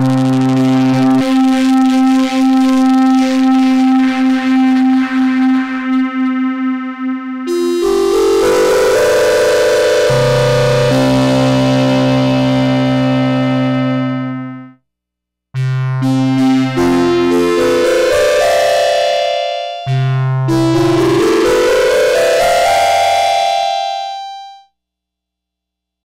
Mm-hmm.